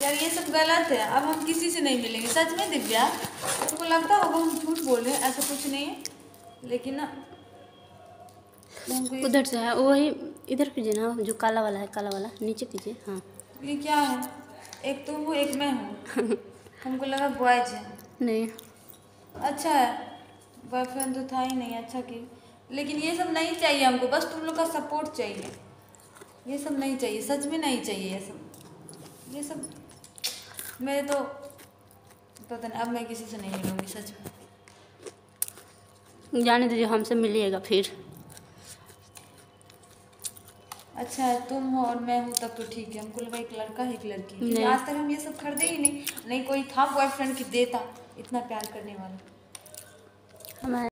यार ये सब गलत है। अब हम किसी से नहीं मिलेंगे। सच में दिव्या? तुमको तो लगता होगा हम झूठ बोल रहे हैं ऐसा कुछ नहीं है। लेकिन ना उधर से है वही इधर कीजिए ना जो काला वाला है काला वाला नीचे कीजिए हाँ। ये क्या है? एक तुम हो एक मैं हूँ। हमको लगा बॉयज़ है। नहीं। अच्छा है। बॉयफ्रेंड तो था ही नहीं अच्छा कि लेकिन ये सब नहीं चाहिए हमको बस तुम लोग का सपोर्ट चाहिए। ये सब नहीं चाहिए सच में नहीं चाहिए ये सब। ये सब मेरे तो पता नहीं अब मैं किसी से नहीं मिलूँगी सच में। जाने दीजिए हमसे मिलिएगा फिर। अच्छा है तुम हो और मैं हूँ तब तो ठीक है। हमको लगा एक लड़का है एक लड़की आज तक हम ये सब खरीदे ही नहीं। नहीं कोई था बॉयफ्रेंड की देता इतना प्यार करने वाला? हमारे